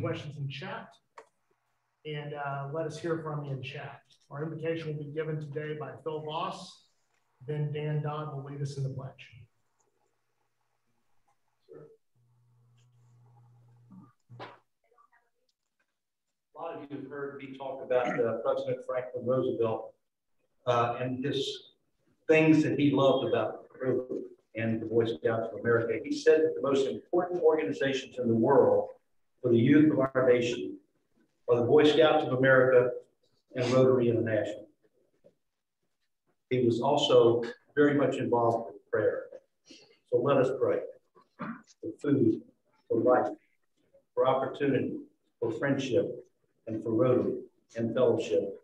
questions in chat and uh, let us hear from you in chat. Our invitation will be given today by Phil Voss. Then Dan Dodd will lead us in the pledge. A lot of you have heard me talk about uh, President Franklin Roosevelt uh, and his things that he loved about Rotary and the Boy Scouts of America. He said that the most important organizations in the world for the youth of our nation for the Boy Scouts of America and Rotary International. He was also very much involved with prayer. So let us pray for food, for life, for opportunity, for friendship, and for Rotary and fellowship.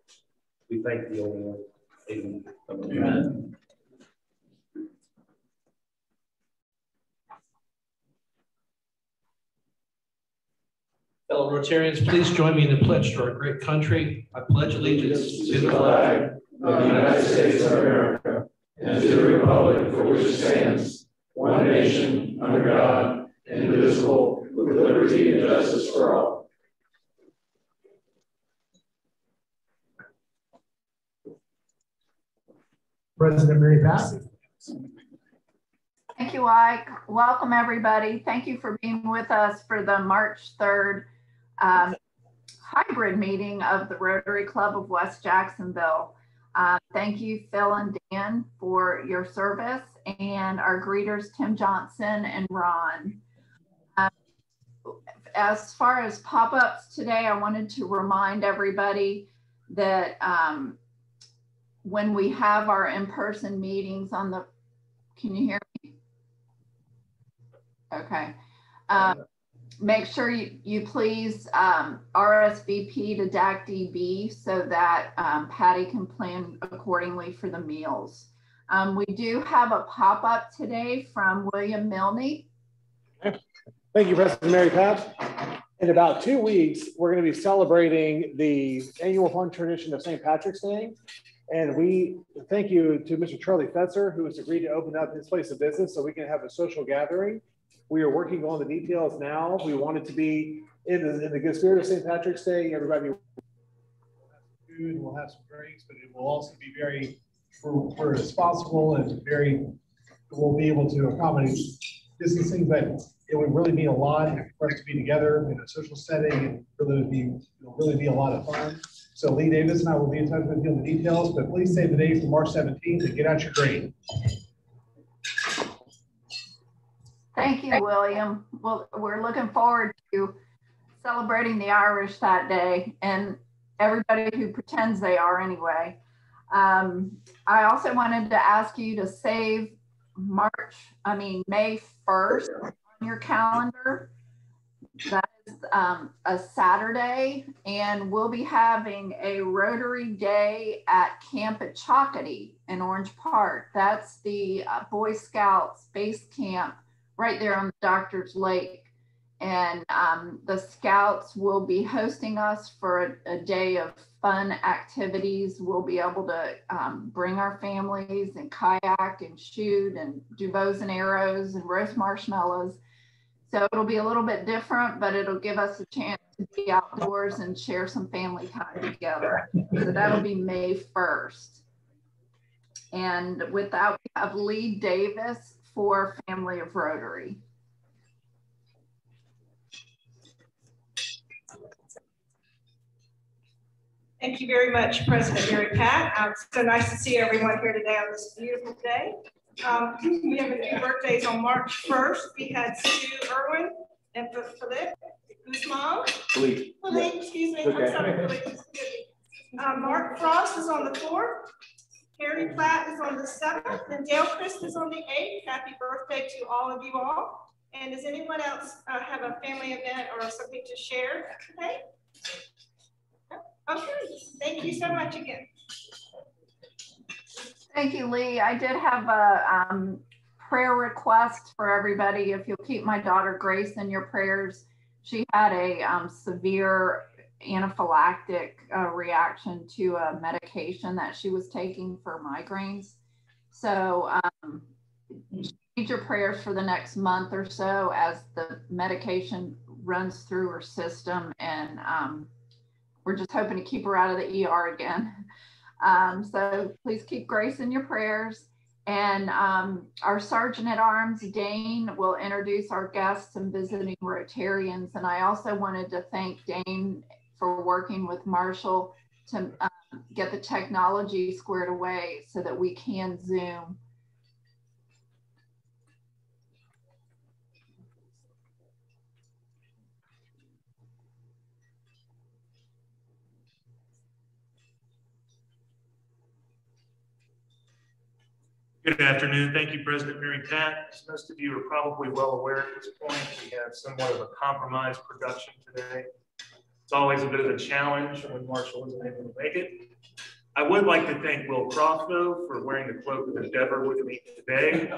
We thank the Lord. Amen. Amen. Fellow Rotarians, please join me in the pledge to our great country. I pledge allegiance to the flag of the United States of America and to the republic for which it stands, one nation, under God, indivisible, with liberty and justice for all. President Mary Bassett. Thank you, Ike. Welcome, everybody. Thank you for being with us for the March 3rd um, hybrid meeting of the Rotary Club of West Jacksonville. Uh, thank you, Phil and Dan, for your service, and our greeters, Tim Johnson and Ron. Uh, as far as pop-ups today, I wanted to remind everybody that um, when we have our in-person meetings on the, can you hear me? Okay. Um, make sure you, you please um, RSVP to DACDB so that um, Patty can plan accordingly for the meals. Um, we do have a pop-up today from William Milne. Thank you, President Mary Pat. In about two weeks, we're going to be celebrating the annual fun tradition of St. Patrick's Day. And we thank you to Mr. Charlie Fetzer, who has agreed to open up his place of business so we can have a social gathering. We are working on the details now. We want it to be in the, in the good spirit of St. Patrick's Day. Everybody will have food, we'll have some drinks, but it will also be very we're, responsible and very we'll be able to accommodate distancing, but it would really mean a lot for us to be together in a social setting and really would be really be a lot of fun. So Lee Davis and I will be in touch with you on the details, but please save the date for March 17th and get out your grade. Thank you, William. Well, we're looking forward to celebrating the Irish that day and everybody who pretends they are anyway. Um, I also wanted to ask you to save March, I mean, May 1st on your calendar. That is um, a Saturday, and we'll be having a Rotary Day at Camp Echockotee in Orange Park. That's the uh, Boy Scouts base camp right there on Doctor's Lake. And um, the scouts will be hosting us for a, a, day of fun activities. We'll be able to um, bring our families and kayak and shoot and do bows and arrows and roast marshmallows. So it'll be a little bit different, but it'll give us a chance to be outdoors and share some family time together. So that'll be May 1st. And with that, we have Lee Davis for Family of Rotary. Thank you very much, President Mary Pat. Um, it's so nice to see everyone here today on this beautiful day. Um, we have a few birthdays on March 1st. We had Sue Irwin and Philip Guzman. Philippe. Philippe, excuse me. Okay. I'm sorry, Philippe. Um, Mark Frost is on the 4th. Harry Platt is on the 7th, and Dale Christ is on the 8th. Happy birthday to all of you all. And does anyone else uh, have a family event or something to share today? Okay, thank you so much again. Thank you, Lee. I did have a um, prayer request for everybody. If you'll keep my daughter Grace in your prayers, she had a um, severe anaphylactic uh, reaction to a medication that she was taking for migraines. So um, need your prayers for the next month or so as the medication runs through her system and um, we're just hoping to keep her out of the ER again. Um, so please keep Grace in your prayers. And um, our Sergeant at Arms, Dane, will introduce our guests and visiting Rotarians. And I also wanted to thank Dane for working with Marshall to um, get the technology squared away so that we can Zoom. Good afternoon. Thank you, President Mary Pat. As most of you are probably well aware at this point, we have somewhat of a compromised production today. It's always a bit of a challenge when Marshall isn't able to make it. I would like to thank Will Croft, though, for wearing the cloak of endeavor with me today,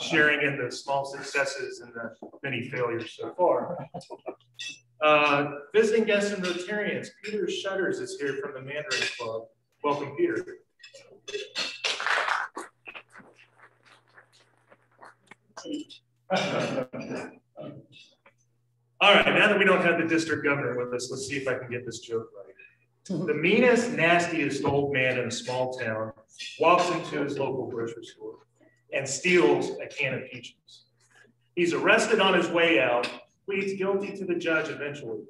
sharing in the small successes and the many failures so far. Uh, visiting guests and Rotarians, Peter Shutters is here from the Mandarin Club. Welcome, Peter. All right, now that we don't have the district governor with us, let's see if I can get this joke right. The meanest, nastiest old man in a small town walks into his local grocery store and steals a can of peaches. He's arrested on his way out, pleads guilty to the judge eventually.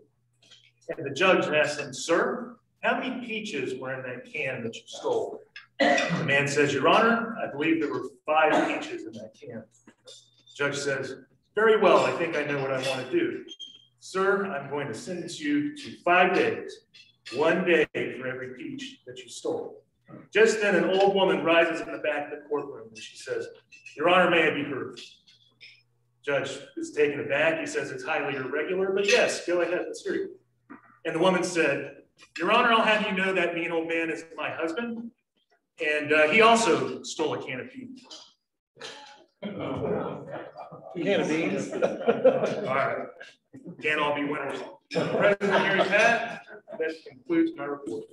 And the judge asks him, Sir, how many peaches were in that can that you stole? The man says, Your Honor, I believe there were five peaches in that can. Judge says, very well, I think I know what I want to do. Sir, I'm going to sentence you to five days, one day for every peach that you stole. Just then, an old woman rises in the back of the courtroom and she says, Your Honor, may I be heard? Judge is taken aback. He says it's highly irregular, but yes, go ahead, let's hear you. And the woman said, Your Honor, I'll have you know that mean old man is my husband, and uh, he also stole a can of peach. Can of beans. All right. Can't all be winners. President Mary Pat, that concludes my report.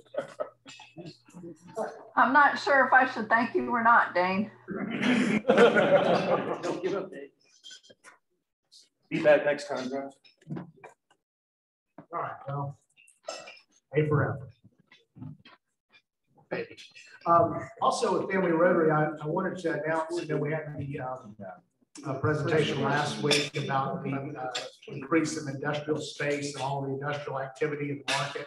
I'm not sure if I should thank you or not, Dane. Don't give up, Dave. Be back next time, guys. All right, well, A for effort. Um, also with Family Rotary, I, I wanted to announce that we had the um, uh, presentation last week about the uh, increase of industrial space and all the industrial activity in the market.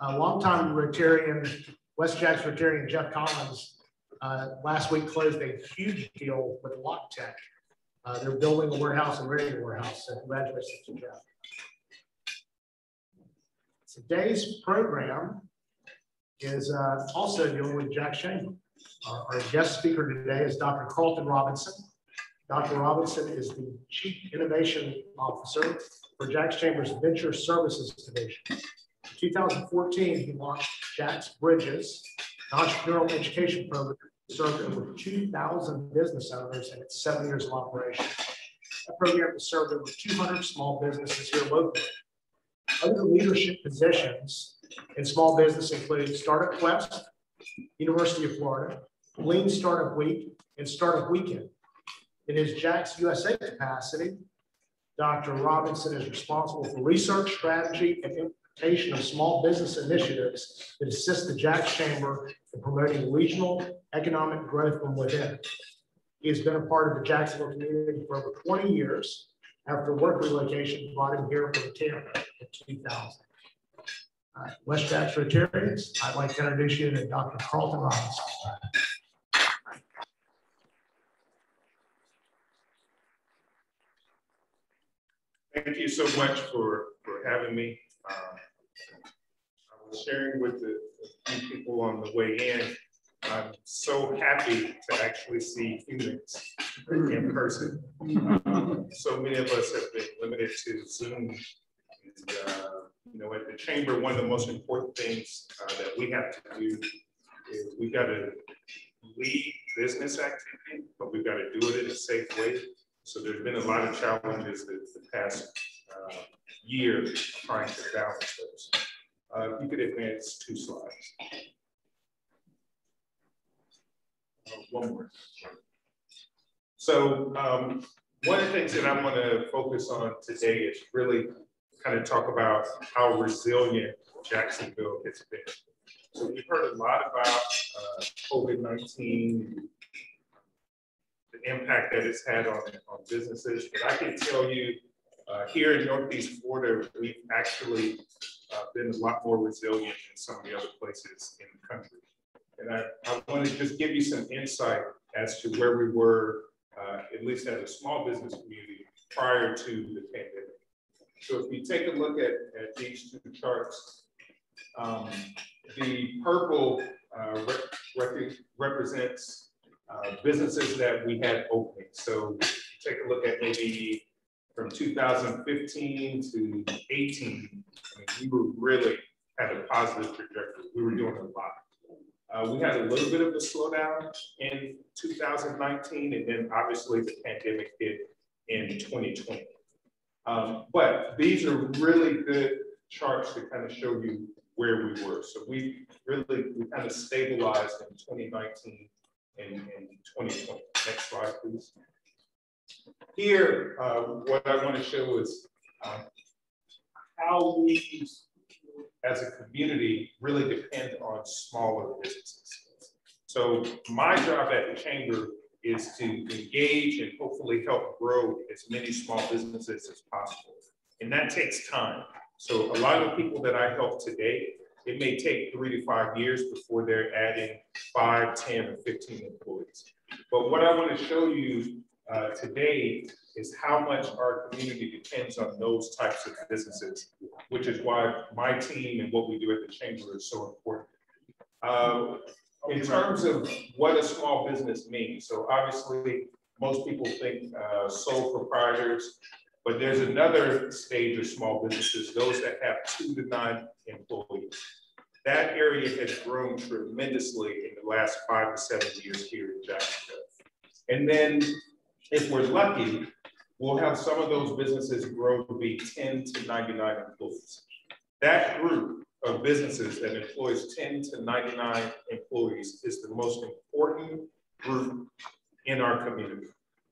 A longtime Rotarian, West Jackson Rotarian Jeff Collins uh, last week closed a huge deal with Lock Tech. Uh, they're building a warehouse and ready warehouse. So congratulations to Jeff. Today's program is uh, also dealing with JAX Chamber. Our, our, guest speaker today is Dr. Carlton Robinson. Dr. Robinson is the Chief Innovation Officer for JAX Chamber's Venture Services Division. In 2014, he launched JAX Bridges, an entrepreneurial education program that served over 2,000 business owners in its seven years of operation. That program has served over 200 small businesses here locally. Other leadership positions in small business include Startup Quest, University of Florida, Lean Startup Week, and Startup Weekend. In his JAXUSA capacity, Dr. Robinson is responsible for research, strategy, and implementation of small business initiatives that assist the JAX Chamber in promoting regional economic growth from within. He has been a part of the Jacksonville community for over 20 years after work relocation brought him here from Tampa in 2000. Uh, West Jackson Rotarians, I'd like to introduce you to Dr. Carlton Robinson. Thank you so much for, for having me. Um, I was sharing with the, the few people on the way in. I'm so happy to actually see humans in person. Um, so many of us have been limited to Zoom. And, uh, you know, at the chamber, one of the most important things uh, that we have to do is we've got to lead business activity, but we've got to do it in a safe way. So there's been a lot of challenges the, the past uh, year trying to balance those. Uh, you could advance two slides. Uh, one more. So um, one of the things that I want to focus on today is really kind of talk about how resilient Jacksonville has been. So we've heard a lot about uh, COVID-19, impact that it's had on, on businesses, but I can tell you uh, here in Northeast Florida, we've actually uh, been a lot more resilient than some of the other places in the country. And I, I want to just give you some insight as to where we were, uh, at least as a small business community, prior to the pandemic. So if you take a look at, at these two charts, um, the purple uh, rep represents uh, businesses that we had opening. So take a look at maybe from 2015 to 18, I mean, we were really had a positive trajectory. We were doing a lot. Uh, we had a little bit of a slowdown in 2019, and then obviously the pandemic hit in 2020. Um, but these are really good charts to kind of show you where we were. So we really, we kind of stabilized in 2019 and, and 2020. Next slide, please. Here, uh, what I want to show is uh, how we, as a community, really depend on smaller businesses. So my job at the chamber is to engage and hopefully help grow as many small businesses as possible. And that takes time. So a lot of people that I help today, it may take three to five years before they're adding five, 10, or 15 employees. But what I want to show you uh, today is how much our community depends on those types of businesses, which is why my team and what we do at the chamber is so important. Uh, in terms of what a small business means, so obviously most people think uh, sole proprietors, but there's another stage of small businesses, those that have two to nine employees. That area has grown tremendously in the last five to seven years here in Jacksonville. And then if we're lucky, we'll have some of those businesses grow to be 10 to 99 employees. That group of businesses that employs 10 to 99 employees is the most important group in our community.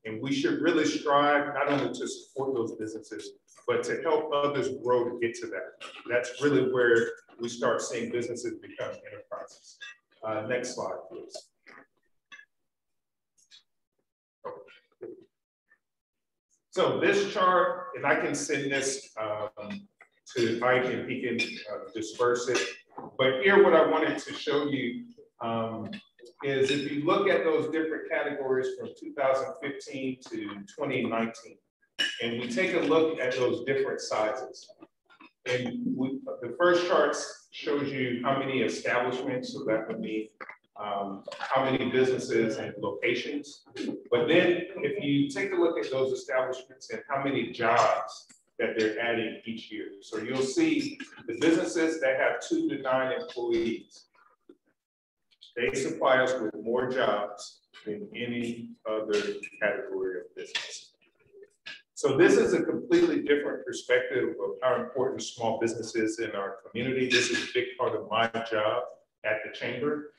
And we should really strive not only to support those businesses, but to help others grow to get to that. That's really where we start seeing businesses become enterprises. Uh, next slide, please. So this chart, and I can send this um, to Ike and he can uh, disperse it. But here, what I wanted to show you um, is if you look at those different categories from 2015 to 2019, and we take a look at those different sizes. And we, the first chart shows you how many establishments, so that would be um, how many businesses and locations. But then if you take a look at those establishments and how many jobs that they're adding each year. So you'll see the businesses that have two to nine employees, they supply us with more jobs than any other category of business. So this is a completely different perspective of how important small business is in our community. This is a big part of my job at the chamber.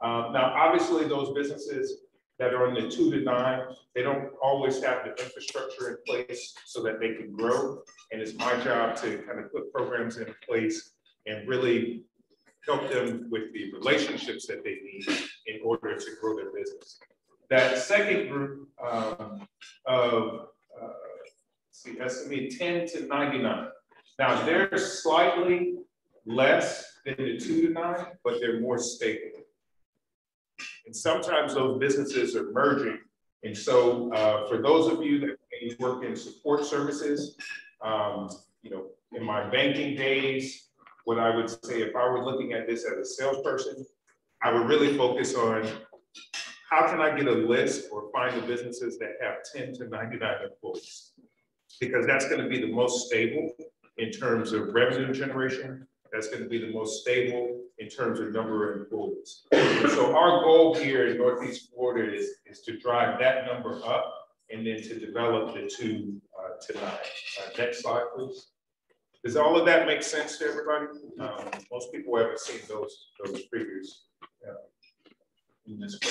Um, now, obviously, those businesses that are in the two to nine, they don't always have the infrastructure in place so that they can grow. And it's my job to kind of put programs in place and really help them with the relationships that they need in order to grow their business. That second group um, of, uh, see, SME 10 to 99. Now, they're slightly less than the two to nine, but they're more stable. And sometimes those businesses are merging. And so uh, for those of you that work in support services, um, you know, in my banking days, what I would say if I were looking at this as a salesperson, I would really focus on how can I get a list or find the businesses that have 10 to 99 employees? Because that's going to be the most stable in terms of revenue generation that's going to be the most stable in terms of number of employees. so our goal here in Northeast Florida is, is to drive that number up and then to develop the two uh, to. Uh, next slide, please. Does all of that make sense to everybody? Um, most people haven't seen those, those figures uh, in this way.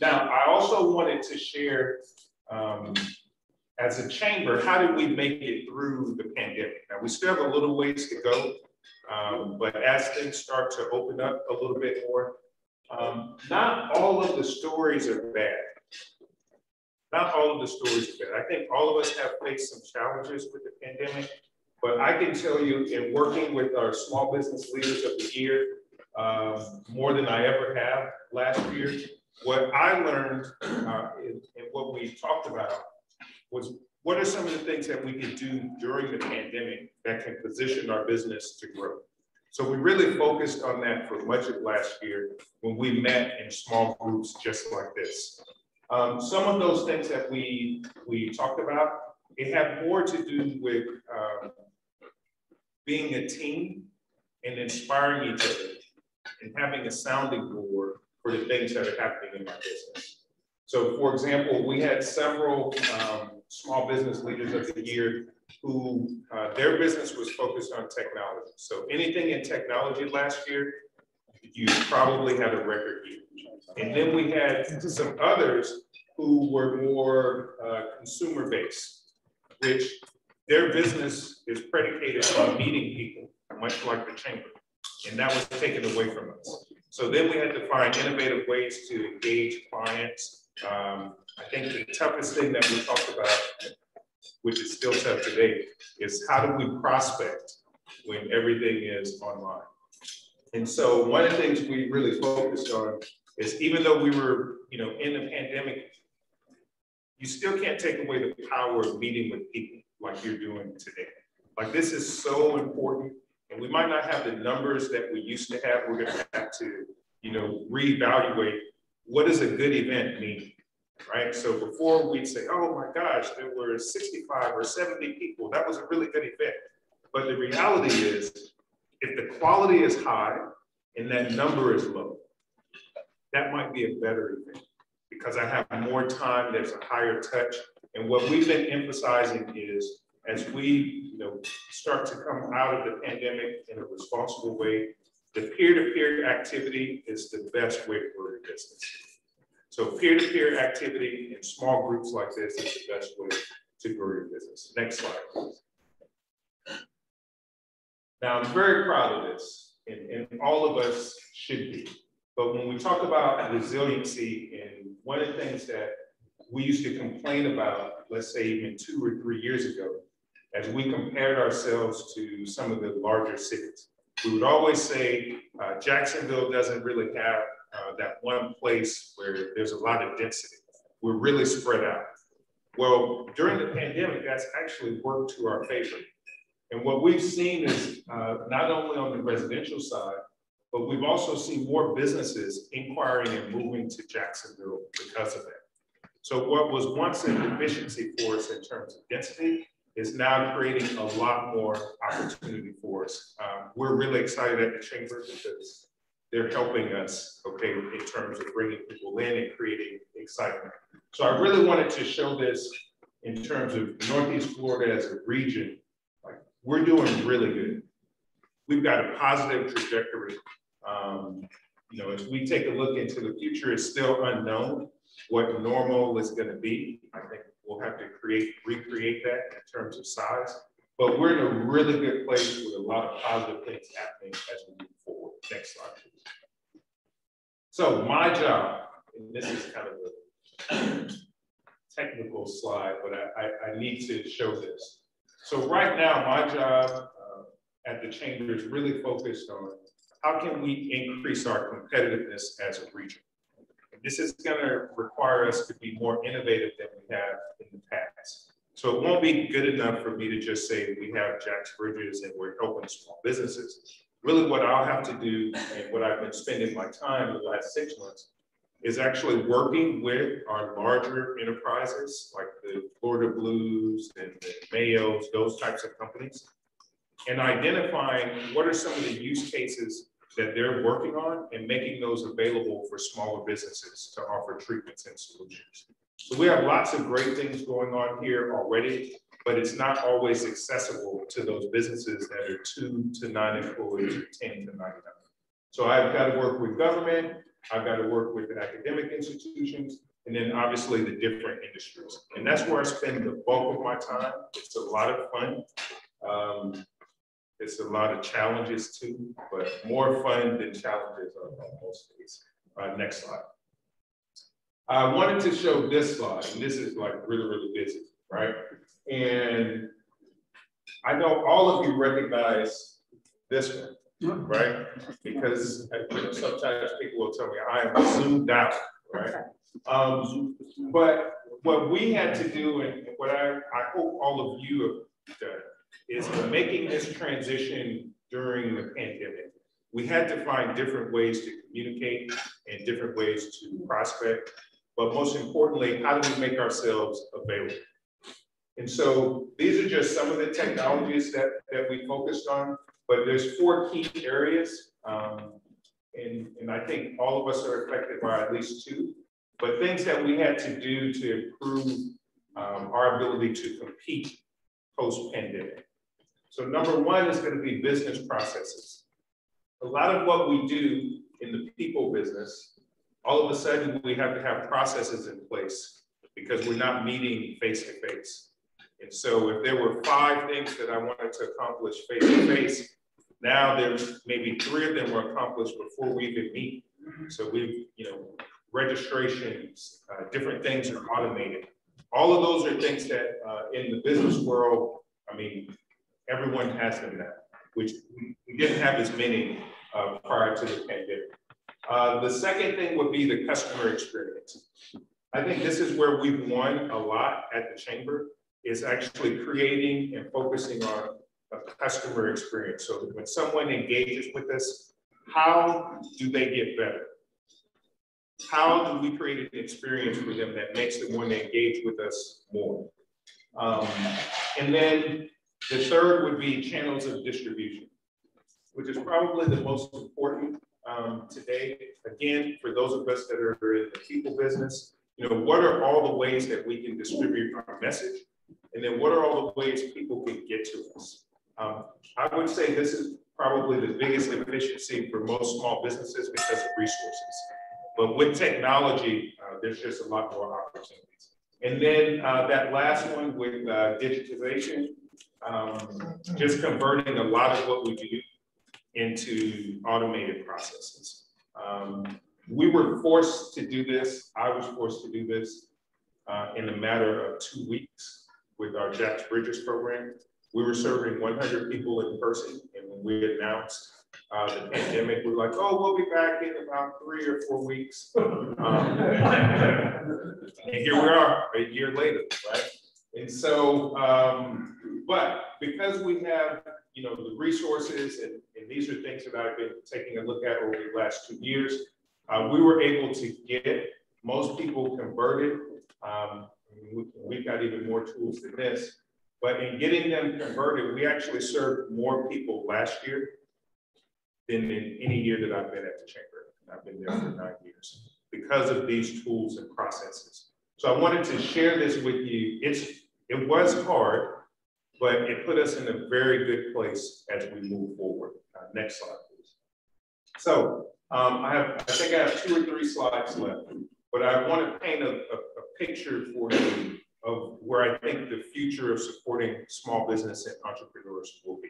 Now, I also wanted to share um, as a chamber, how did we make it through the pandemic? Now, we still have a little ways to go, um, but as things start to open up a little bit more, um, not all of the stories are bad. Not all of the stories are bad. I think all of us have faced some challenges with the pandemic, but I can tell you in working with our small business leaders of the year, um, more than I ever have last year, what I learned uh, and what we talked about was what are some of the things that we can do during the pandemic that can position our business to grow? So we really focused on that for much of last year when we met in small groups just like this. Um, some of those things that we, we talked about, it had more to do with um, being a team and inspiring each other and having a sounding board for the things that are happening in my business. So for example, we had several um, small business leaders of the year who uh, their business was focused on technology. So anything in technology last year, you probably had a record year. And then we had some others who were more uh, consumer based, which their business is predicated on meeting people, much like the chamber. And that was taken away from us. So then we had to find innovative ways to engage clients. Um, I think the toughest thing that we talked about, which is still tough today, is how do we prospect when everything is online? And so one of the things we really focused on is even though we were, you know, in the pandemic, you still can't take away the power of meeting with people like you're doing today. Like this is so important and we might not have the numbers that we used to have. We're gonna have to, you know, reevaluate what does a good event mean, right? So before we'd say, oh my gosh, there were 65 or 70 people. That was a really good event. But the reality is, if the quality is high and that number is low, that might be a better event because I have more time, there's a higher touch. And what we've been emphasizing is as we you know, start to come out of the pandemic in a responsible way, the peer-to-peer activity is the best way to grow your business. So peer-to-peer activity in small groups like this is the best way to grow your business. Next slide, please. Now, I'm very proud of this, and, and all of us should be. But when we talk about resiliency, and one of the things that we used to complain about, let's say even two or three years ago, as we compared ourselves to some of the larger cities. We would always say uh, Jacksonville doesn't really have uh, that one place where there's a lot of density. We're really spread out. Well, during the pandemic, that's actually worked to our favor. And what we've seen is uh, not only on the residential side, but we've also seen more businesses inquiring and moving to Jacksonville because of that. So what was once a deficiency for us in terms of density is now creating a lot more opportunity for us. Um, we're really excited at the chamber because they're helping us, okay, in terms of bringing people in and creating excitement. So I really wanted to show this in terms of Northeast Florida as a region. Like we're doing really good. We've got a positive trajectory. Um, you know, as we take a look into the future, it's still unknown what normal is going to be. I think We'll have to create, recreate that in terms of size. But we're in a really good place with a lot of positive things happening as we move forward. Next slide, please. So my job, and this is kind of a technical slide, but I, I, I need to show this. So right now, my job uh, at the chamber is really focused on how can we increase our competitiveness as a region. This is going to require us to be more innovative than we have in the past. So it won't be good enough for me to just say we have JAX Bridges and we're helping small businesses. Really what I'll have to do and what I've been spending my time the last six months is actually working with our larger enterprises like the Florida Blues and the Mayos, those types of companies, and identifying what are some of the use cases that they're working on and making those available for smaller businesses to offer treatments and solutions. So we have lots of great things going on here already, but it's not always accessible to those businesses that are two to nine employees or 10 to 99. So I've got to work with government, I've got to work with academic institutions, and then obviously the different industries. And that's where I spend the bulk of my time. It's a lot of fun. Um, it's a lot of challenges too, but more fun than challenges on, most days. Uh, next slide. I wanted to show this slide, and this is like really, really busy, right? And I know all of you recognize this one, right? Because you know, sometimes people will tell me I am zoomed out, right? Um, but what we had to do, and what I, I hope all of you have done, is making this transition during the pandemic. We had to find different ways to communicate and different ways to prospect, but most importantly, how do we make ourselves available? And so these are just some of the technologies that, that we focused on, but there's four key areas. Um, and, and I think all of us are affected by at least two, but things that we had to do to improve um, our ability to compete post-pandemic. So number one is going to be business processes. A lot of what we do in the people business, all of a sudden we have to have processes in place because we're not meeting face to face. And so if there were five things that I wanted to accomplish face to face, now there's maybe three of them were accomplished before we even meet. So we've, you know, registrations, uh, different things are automated. All of those are things that uh, in the business world, I mean, everyone has them now, which we didn't have as many uh, prior to the pandemic. Uh, the second thing would be the customer experience. I think this is where we've won a lot at the chamber is actually creating and focusing on a customer experience. So when someone engages with us, how do they get better? How do we create an experience for them that makes them want to engage with us more? Um, and then the third would be channels of distribution, which is probably the most important um, today. Again, for those of us that are in the people business, you know, what are all the ways that we can distribute our message? And then what are all the ways people can get to us? Um, I would say this is probably the biggest efficiency for most small businesses because of resources. But with technology, uh, there's just a lot more opportunities. And then uh, that last one with uh, digitization, um, just converting a lot of what we do into automated processes. Um, we were forced to do this. I was forced to do this uh, in a matter of two weeks with our JAX Bridges program. We were serving 100 people in person, and when we announced uh, the pandemic, we are like, oh, we'll be back in about three or four weeks. Um, and here we are a year later, right? And so, um, but because we have, you know, the resources, and, and, these are things that I've been taking a look at over the last two years, uh, we were able to get most people converted. Um, we've got even more tools than this. But in getting them converted, we actually served more people last year than in any year that I've been at the chamber. I've been there for nine years because of these tools and processes. So I wanted to share this with you. It's it was hard, but it put us in a very good place as we move forward. Uh, next slide, please. So um, I have, I think I have two or three slides left, but I want to paint a, a, a picture for you of where I think the future of supporting small business and entrepreneurs will be.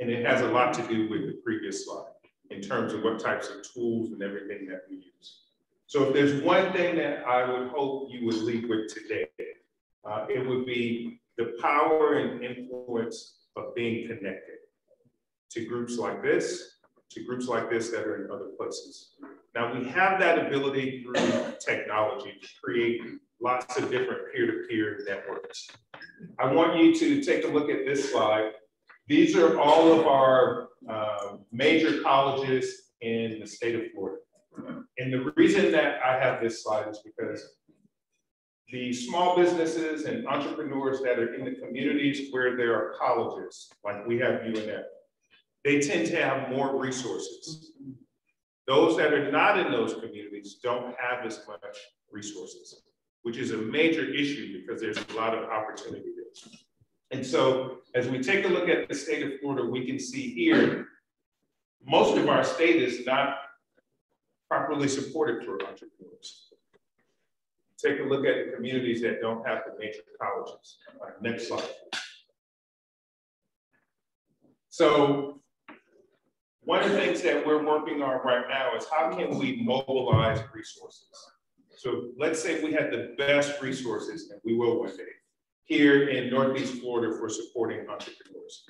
And it has a lot to do with the previous slide in terms of what types of tools and everything that we use. So if there's one thing that I would hope you would leave with today, uh, it would be the power and influence of being connected to groups like this, to groups like this that are in other places. Now we have that ability through technology to create lots of different peer-to-peer -peer networks. I want you to take a look at this slide. These are all of our uh, major colleges in the state of Florida. And the reason that I have this slide is because the small businesses and entrepreneurs that are in the communities where there are colleges, like we have UNF, they tend to have more resources. Those that are not in those communities don't have as much resources, which is a major issue because there's a lot of opportunity there. And so as we take a look at the state of Florida, we can see here, most of our state is not properly supported for entrepreneurs. Take a look at the communities that don't have the major colleges. Uh, next slide. So one of the things that we're working on right now is how can we mobilize resources? So let's say we had the best resources, and we will one day, here in Northeast Florida for supporting entrepreneurs.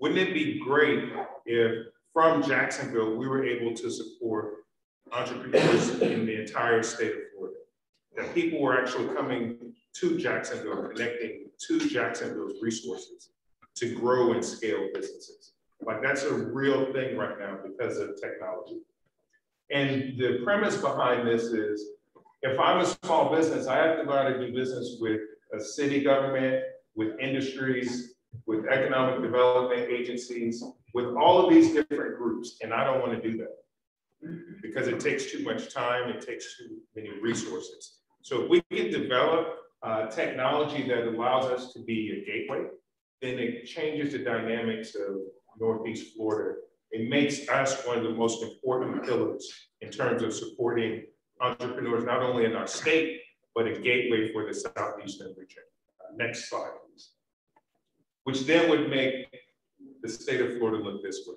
Wouldn't it be great if from Jacksonville, we were able to support entrepreneurs in the entire state of Florida? That people were actually coming to Jacksonville, connecting to Jacksonville's resources to grow and scale businesses. Like that's a real thing right now because of technology. And the premise behind this is if I'm a small business, I have to learn to do business with a city government, with industries, with economic development agencies, with all of these different groups. And I don't want to do that because it takes too much time, it takes too many resources. So if we can develop uh, technology that allows us to be a gateway, then it changes the dynamics of Northeast Florida. It makes us one of the most important pillars in terms of supporting entrepreneurs, not only in our state, but a gateway for the Southeastern region. Uh, next slide, please. Which then would make the state of Florida look this way.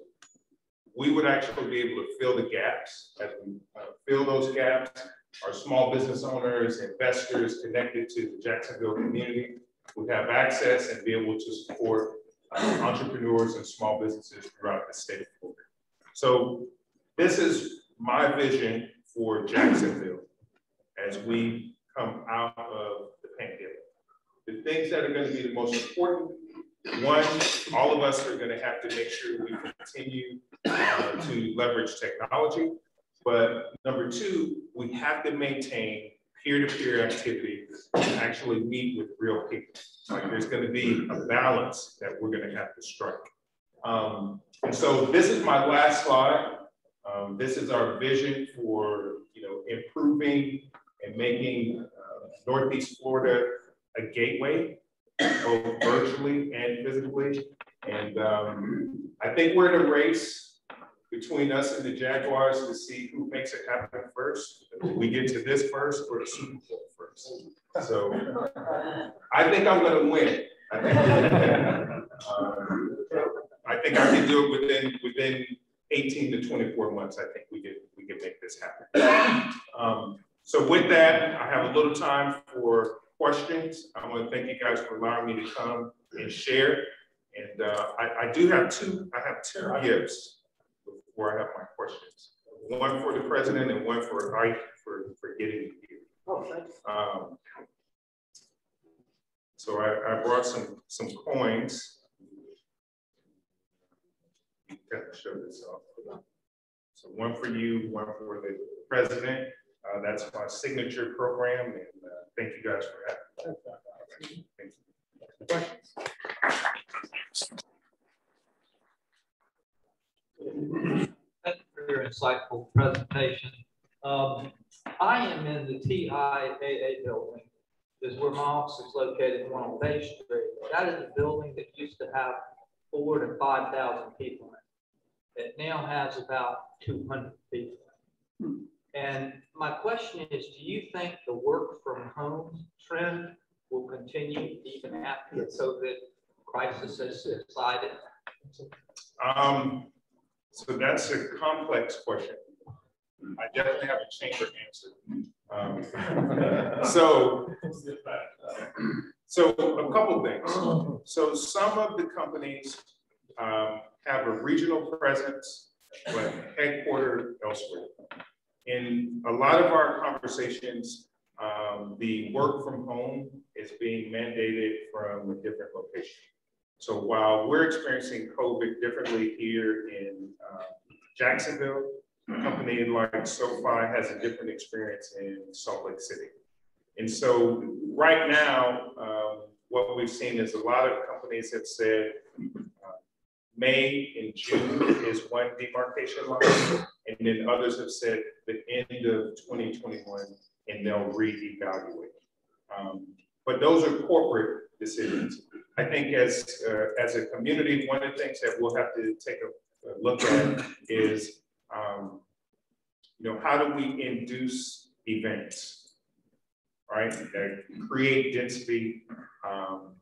We would actually be able to fill the gaps. As we uh, fill those gaps, our small business owners, investors connected to the Jacksonville community would have access and be able to support uh, entrepreneurs and small businesses throughout the state. So this is my vision for Jacksonville as we come out of the pandemic. The things that are going to be the most important, one, all of us are going to have to make sure we continue uh, to leverage technology. But number two, we have to maintain peer-to-peer activity and actually meet with real people. Like there's going to be a balance that we're going to have to strike. Um, and so this is my last slide. Um, this is our vision for you know improving and making uh, Northeast Florida a gateway, both virtually and physically. And um, I think we're in a race between us and the Jaguars to see who makes it happen first. We get to this first or the Super Bowl first. So I think I'm going to win. I think, um, I think I can do it within within 18 to 24 months, I think we can we can make this happen. Um, so with that, I have a little time for questions. I want to thank you guys for allowing me to come and share. And uh, I, I, do have two, I have two gifts before I have my questions. One for the president and one for Ike for, for getting here. Oh, um, so I, I brought some, some coins kind of show this off. So one for you, one for the president. Uh, that's my signature program, and uh, thank you guys for having me. Thank you. You for your insightful presentation. Um, I am in the TIAA building, is where my office is located, one on Bay Street. That is a building that used to have four to 5,000 people in it. It now has about 200 people. Hmm. And my question is, do you think the work from home trend will continue even after the COVID crisis has subsided? Um, so that's a complex question. I definitely have a chamber answer. Um, so, so a couple things. So some of the companies um, have a regional presence, but headquartered elsewhere. In a lot of our conversations, um, the work from home is being mandated from a different location. So while we're experiencing COVID differently here in uh, Jacksonville, a company like SoFi has a different experience in Salt Lake City. And so right now, um, what we've seen is a lot of companies have said, May and June is one demarcation line, and then others have said the end of 2021, and they'll reevaluate. Um, but those are corporate decisions. I think as uh, as a community, one of the things that we'll have to take a, look at is, um, you know, how do we induce events, right? That create density, um,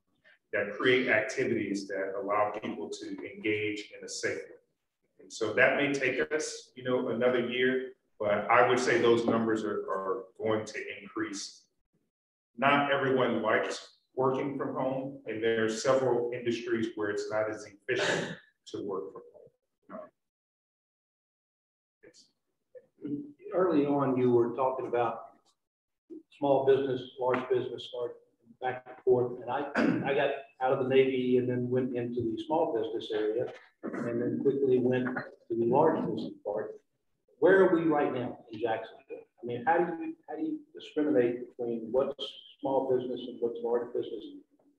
that create activities that allow people to engage in a safe way. And so that may take us, you know, another year, but I would say those numbers are, are going to increase. Not everyone likes working from home, and there are several industries where it's not as efficient to work from home. Early on, you were talking about small business, large business, start back and forth. And I, I got out of the Navy and then went into the small business area and then quickly went to the large business part. Where are we right now in Jacksonville? I mean, how do you how do you discriminate between what's small business and what's large business?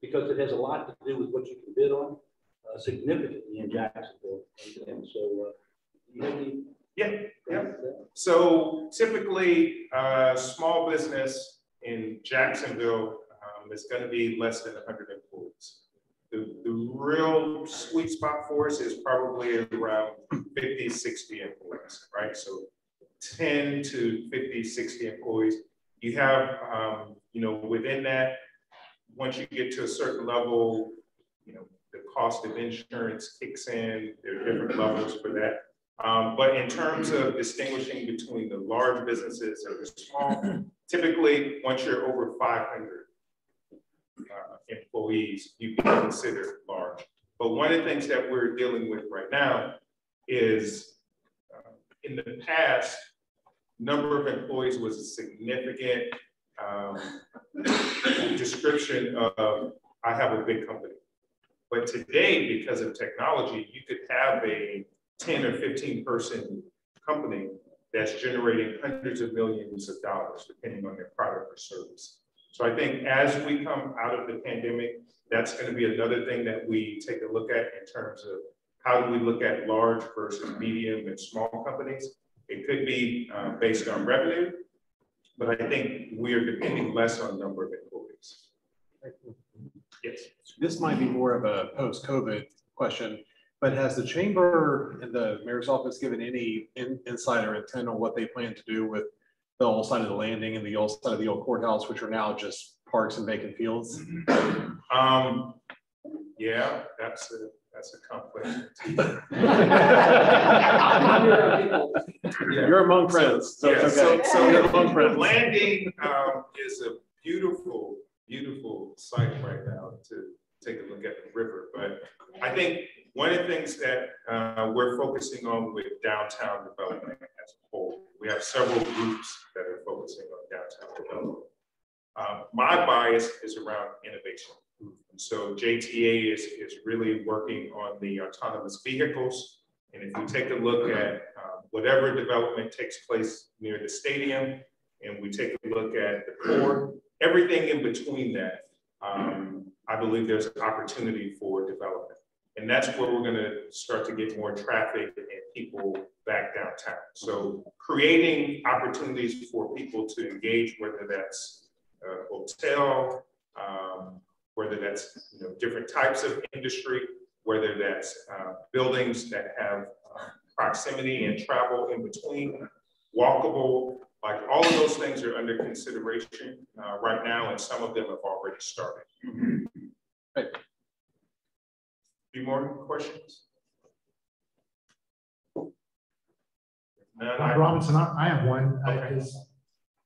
Because it has a lot to do with what you can bid on uh, significantly in Jacksonville. And, so, uh, any? Yeah, yeah. So typically, uh, small business in Jacksonville um, is going to be less than 100 employees. The, the real sweet spot for us is probably around 50, 60 employees, right? So 10 to 50, 60 employees. You have, um, you know, within that, once you get to a certain level, you know, the cost of insurance kicks in, there are different levels for that. Um, but in terms of distinguishing between the large businesses and the small, typically once you're over 500 uh, employees, you can consider large. But one of the things that we're dealing with right now is uh, in the past, number of employees was a significant um, description of I have a big company. But today, because of technology, you could have a 10 or 15 person company that's generating hundreds of millions of dollars, depending on their product or service. So I think as we come out of the pandemic, that's going to be another thing that we take a look at in terms of how do we look at large versus medium and small companies. It could be uh, based on revenue, but I think we are depending less on number of employees. Yes. This might be more of a post-COVID question. But has the chamber and the mayor's office given any in, insight or intent on what they plan to do with the old side of the landing and the old side of the old courthouse, which are now just parks and vacant fields? Um, yeah, that's a that's a complex. You're among friends, so yeah, okay. so, so You're among friends. landing um, is a beautiful, beautiful site right now to take a look at the river. But I think one of the things that uh, we're focusing on with downtown development as a whole, we have several groups that are focusing on downtown development. Uh, my bias is around innovation. And so JTA is, is really working on the autonomous vehicles. And if you take a look at uh, whatever development takes place near the stadium, and we take a look at the core, everything in between that, um, I believe there's an opportunity for development. And that's where we're gonna start to get more traffic and people back downtown. So creating opportunities for people to engage, whether that's a hotel, um, whether that's you know, different types of industry, whether that's uh, buildings that have uh, proximity and travel in between, walkable, like all of those things are under consideration uh, right now, and some of them have already started. Right. Any more questions? None, Dr. Robinson, I I have one. Okay. Is,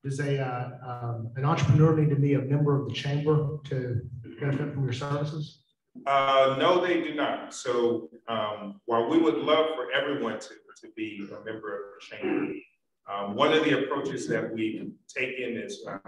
does a, uh, um, an entrepreneur need to be a member of the chamber to benefit from your services? Uh, no, they do not. So um, while we would love for everyone to, to be a member of the chamber, um, one of the approaches that we take in is uh,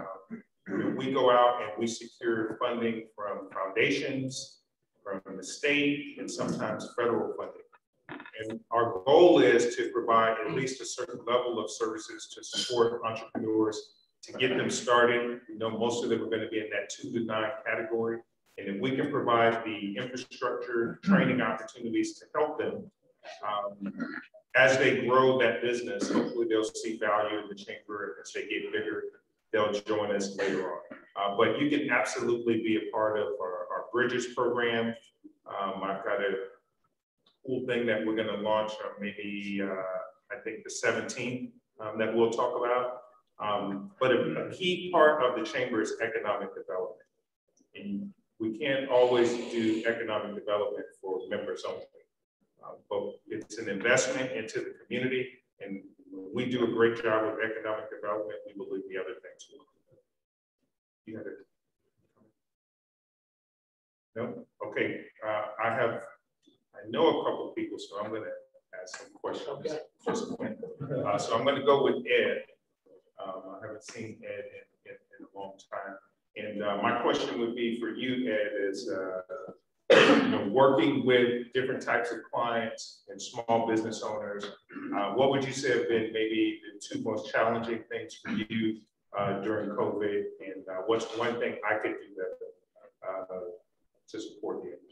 we go out and we secure funding from foundations, from the state, and sometimes federal funding. And our goal is to provide at least a certain level of services to support entrepreneurs to get them started. You know, most of them are going to be in that two to nine category. And if we can provide the infrastructure, training opportunities to help them um, as they grow that business, hopefully they'll see value in the chamber. As they get bigger, they'll join us later on. Uh, but you can absolutely be a part of our, our Bridges program. Um, I've got a cool thing that we're going to launch on maybe, uh, I think the 17th um, that we'll talk about. Um, but a, a key part of the chamber is economic development. And we can't always do economic development for members only. Uh, but it's an investment into the community and we do a great job of economic development. We believe the other things will. You. No? Okay. Uh, I have, I know a couple of people, so I'm going to ask some questions. Okay. Uh, so I'm going to go with Ed. Um, I haven't seen Ed in, in, in a long time. And uh, my question would be for you, Ed, is uh, you know, working with different types of clients and small business owners, uh, what would you say have been maybe the two most challenging things for you uh, during COVID? And uh, what's one thing I could do uh, to support industry?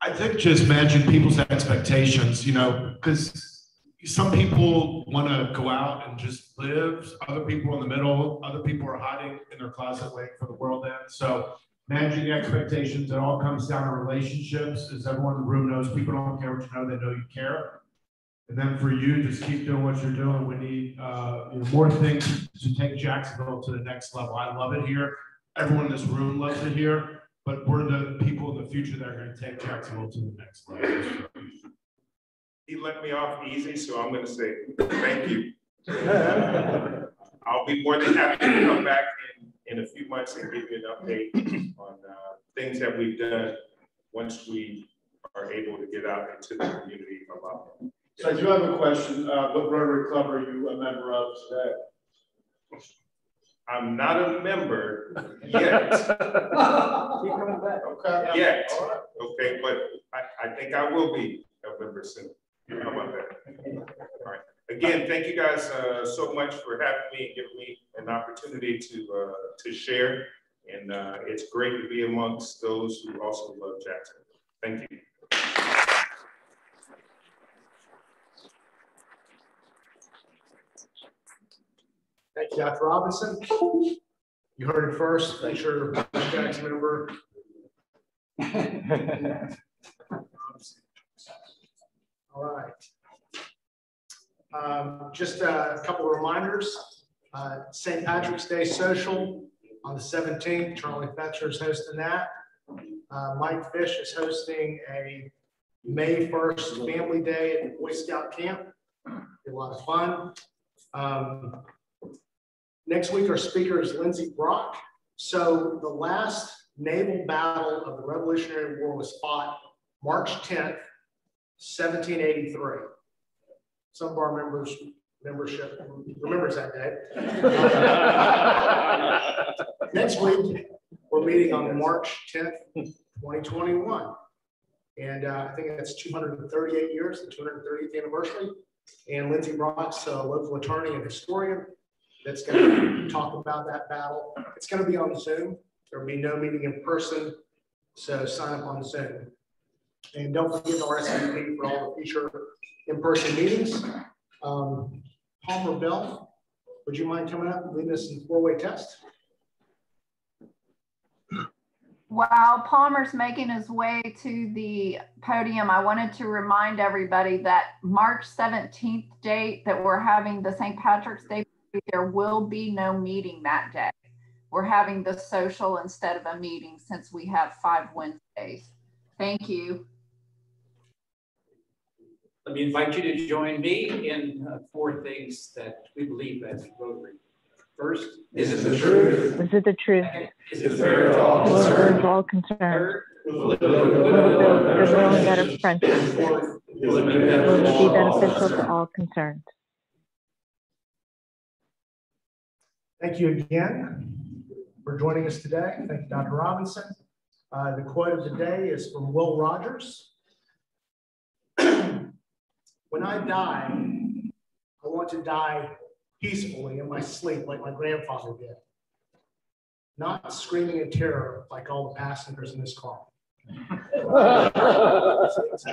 I think just managing people's expectations, you know, because some people want to go out and just live. Other people in the middle, other people are hiding in their closet waiting for the world end. So managing expectations, it all comes down to relationships. As everyone in the room knows, people don't care what you know, they know you care. And then for you, just keep doing what you're doing. We need uh, you know, more things to take Jacksonville to the next level. I love it here. Everyone in this room loves it here, but we're the people in the future that are going to take Jacksonville to the next level. He let me off easy, so I'm going to say thank you. I'll be more than happy to come back in in a few months and give you an update on uh, things that we've done once we are able to get out into the community a lot more. So I do have a question. Uh, what Rotary Club are you a member of today? I'm not a member yet. Keep coming back. Okay. Yet. Okay, but I, I think I will be a member soon. How about that? All right. Again, thank you guys uh, so much for having me and giving me an opportunity to uh, to share. And uh, it's great to be amongst those who also love Jackson. Thank you. Thank you, Dr. Robinson. You heard it first. Make sure Jackson member. All right. Um, just a couple of reminders. Uh, St. Patrick's Day Social on the 17th. Charlie Fetcher is hosting that. Uh, Mike Fish is hosting a May 1st Family Day at the Boy Scout Camp. A lot of fun. Um, next week, our speaker is Lindsey Brock. So the last naval battle of the Revolutionary War was fought March 10th, 1783 some of our members membership remembers that day. Next week, we're meeting on March 10th, 2021. And uh, I think that's 238 years, the 230th anniversary. And Lindsey Brock's a local attorney and historian that's going to talk about that battle. It's going to be on Zoom. There will be no meeting in person, so sign up on Zoom. And don't forget to RSVP for all the future in-person meetings. Um, Palmer Bell, would you mind coming up and leading us in four-way test? While Palmer's making his way to the podium, I wanted to remind everybody that March 17th date that we're having the St. Patrick's Day, there will be no meeting that day. We're having the social instead of a meeting since we have five Wednesdays. Thank you. Let me invite you to join me in uh, four things that we believe as Rotary. First, is it the truth? Is it the truth? Second, is it fair to all concerned? all concerned? Third, Will it build goodwill and better friendship? Fourth, Will it be beneficial to all concerned? Thank you again for joining us today. Thank you, Dr. Robinson. Uh, the quote of the day is from Will Rogers. When I die, I want to die peacefully in my sleep like my grandfather did, not screaming in terror like all the passengers in this car. it's, it's